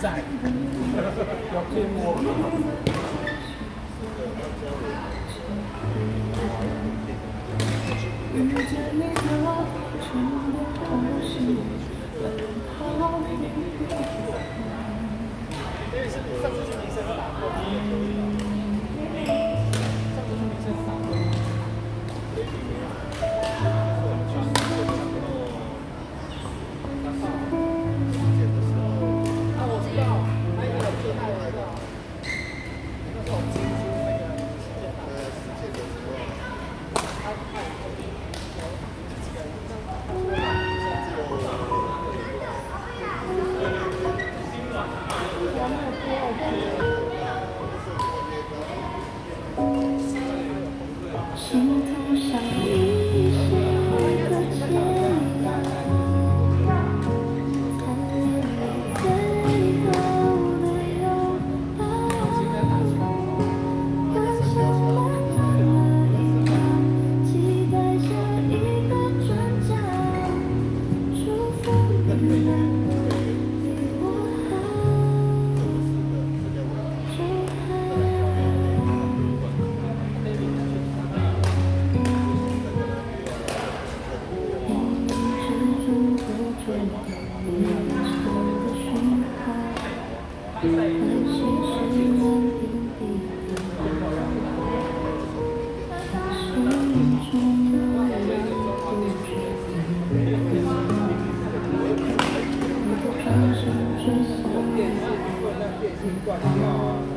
在，要骗我。心头想念。充电器不能让电线断掉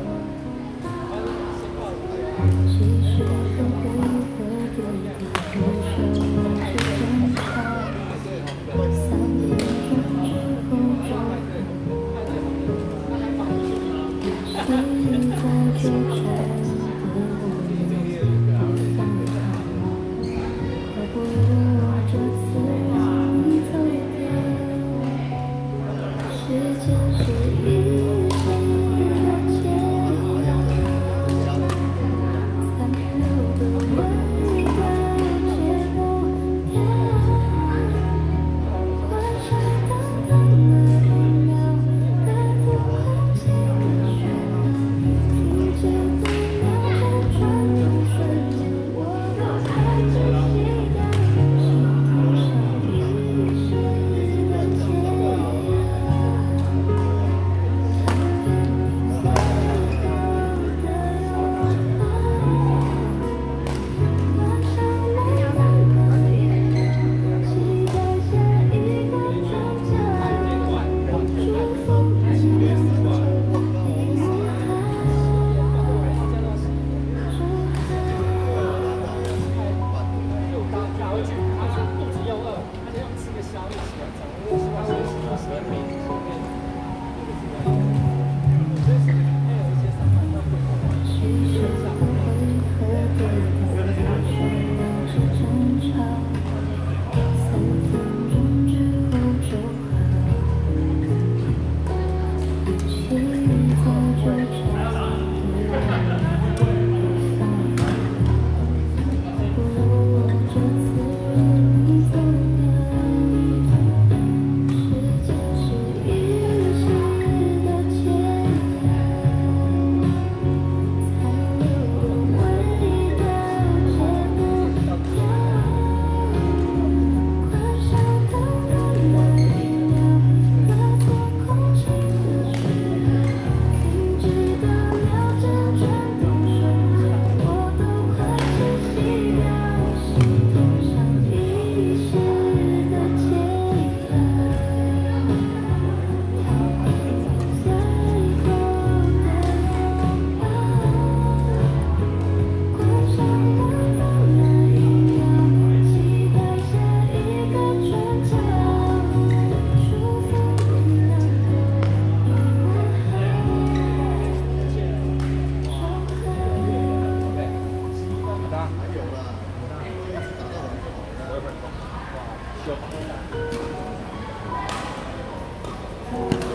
しよう。